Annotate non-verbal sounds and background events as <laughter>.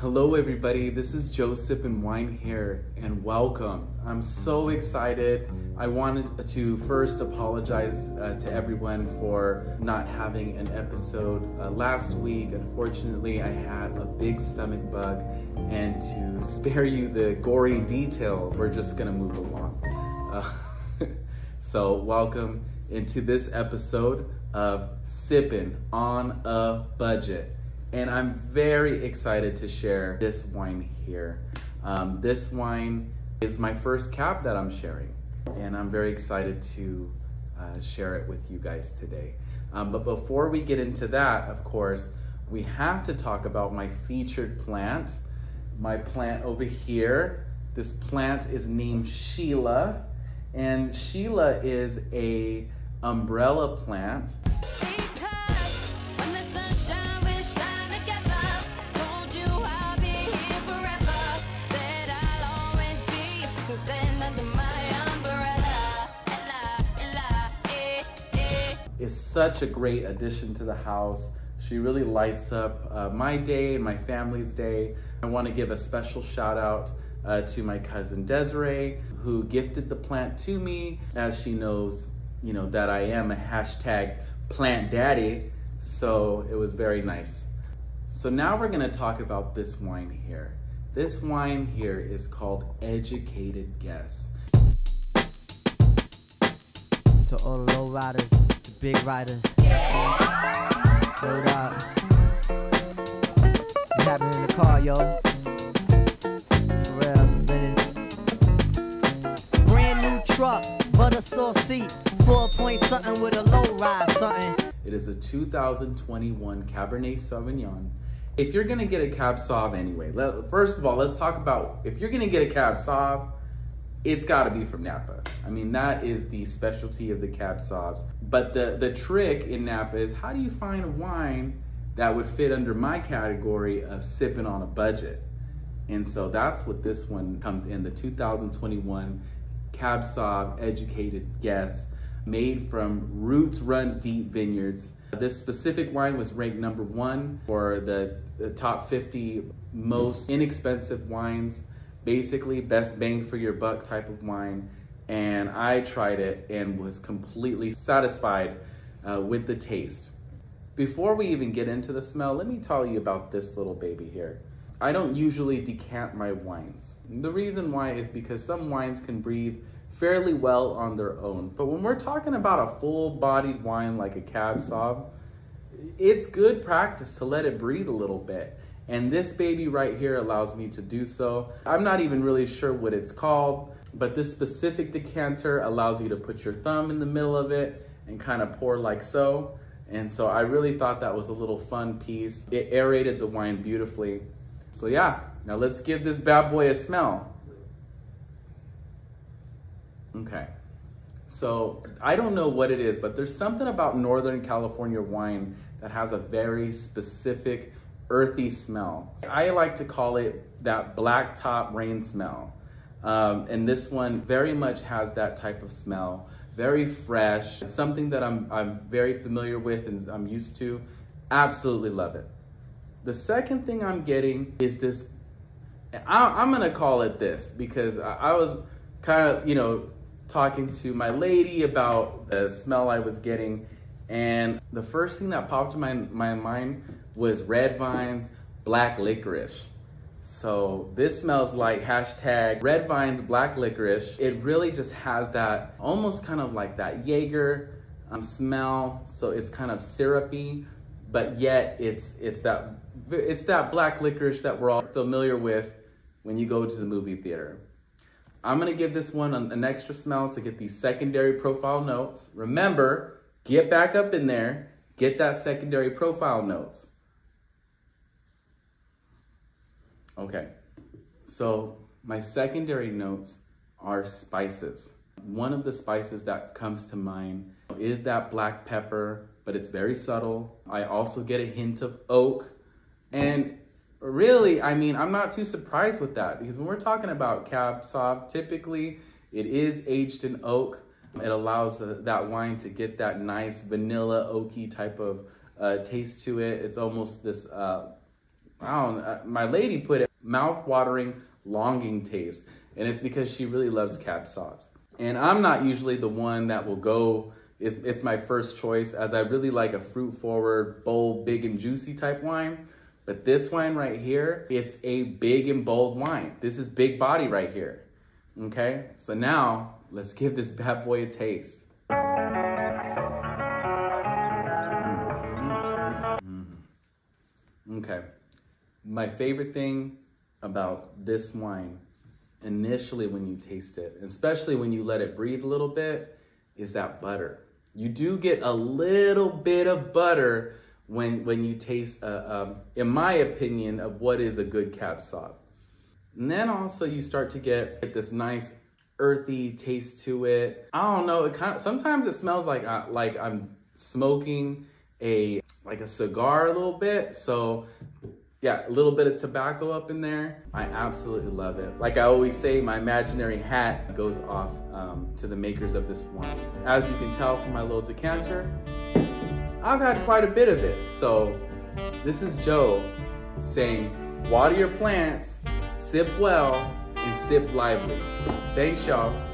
Hello everybody, this is Jo Sippin' Wine here and welcome. I'm so excited. I wanted to first apologize uh, to everyone for not having an episode uh, last week. Unfortunately, I had a big stomach bug and to spare you the gory detail, we're just gonna move along. Uh, <laughs> so welcome into this episode of Sippin' on a Budget and I'm very excited to share this wine here. Um, this wine is my first cab that I'm sharing, and I'm very excited to uh, share it with you guys today. Um, but before we get into that, of course, we have to talk about my featured plant. My plant over here. This plant is named Sheila, and Sheila is a umbrella plant. Is such a great addition to the house. She really lights up uh, my day and my family's day. I want to give a special shout out uh, to my cousin Desiree, who gifted the plant to me, as she knows, you know, that I am a hashtag plant daddy. So it was very nice. So now we're gonna talk about this wine here. This wine here is called Educated Guess. To all the low riders big riders. Word up. What's happening in the car, yo? For real, minute. Brand new truck, butter sauce seat, four point something with a low ride something. It is a 2021 Cabernet Sauvignon. If you're gonna get a Cab Sauv anyway, let, first of all, let's talk about if you're gonna get a Cab Sauv, it's got to be from Napa. I mean, that is the specialty of the Cab Sauvs. But the, the trick in Napa is how do you find a wine that would fit under my category of sipping on a budget? And so that's what this one comes in, the 2021 Cab Sauv Educated Guess, made from Roots Run Deep Vineyards. This specific wine was ranked number one for the, the top 50 most inexpensive wines basically best bang for your buck type of wine. And I tried it and was completely satisfied uh, with the taste. Before we even get into the smell, let me tell you about this little baby here. I don't usually decant my wines. The reason why is because some wines can breathe fairly well on their own. But when we're talking about a full-bodied wine like a Cab Sauv, it's good practice to let it breathe a little bit. And this baby right here allows me to do so. I'm not even really sure what it's called, but this specific decanter allows you to put your thumb in the middle of it and kind of pour like so. And so I really thought that was a little fun piece. It aerated the wine beautifully. So yeah, now let's give this bad boy a smell. Okay. So I don't know what it is, but there's something about Northern California wine that has a very specific earthy smell. I like to call it that black top rain smell. Um, and this one very much has that type of smell, very fresh. It's something that I'm, I'm very familiar with and I'm used to. Absolutely love it. The second thing I'm getting is this, I, am gonna call it this because I, I was kind of, you know, talking to my lady about the smell I was getting and the first thing that popped in my, my mind was red vines, black licorice. So this smells like hashtag red vines, black licorice. It really just has that almost kind of like that Jaeger um, smell. So it's kind of syrupy, but yet it's, it's, that, it's that black licorice that we're all familiar with when you go to the movie theater. I'm gonna give this one an, an extra smell to get these secondary profile notes. Remember, get back up in there, get that secondary profile notes. Okay, so my secondary notes are spices. One of the spices that comes to mind is that black pepper, but it's very subtle. I also get a hint of oak. And really, I mean, I'm not too surprised with that because when we're talking about Cab Sauv, typically it is aged in oak. It allows that wine to get that nice vanilla oaky type of uh, taste to it. It's almost this uh, I don't, uh, my lady put it mouth-watering, longing taste. And it's because she really loves Cab Sauv. And I'm not usually the one that will go, it's, it's my first choice as I really like a fruit forward, bold, big and juicy type wine. But this wine right here, it's a big and bold wine. This is big body right here. Okay, so now let's give this bad boy a taste. Okay, my favorite thing about this wine initially when you taste it, especially when you let it breathe a little bit, is that butter. You do get a little bit of butter when when you taste, uh, um, in my opinion, of what is a good cab sauv. And then also you start to get this nice earthy taste to it. I don't know. It kind of sometimes it smells like uh, like I'm smoking a like a cigar a little bit. So yeah, a little bit of tobacco up in there. I absolutely love it. Like I always say, my imaginary hat goes off um, to the makers of this wine. As you can tell from my little decanter, I've had quite a bit of it. So this is Joe saying, water your plants, sip well, and sip lively. Thanks, y'all.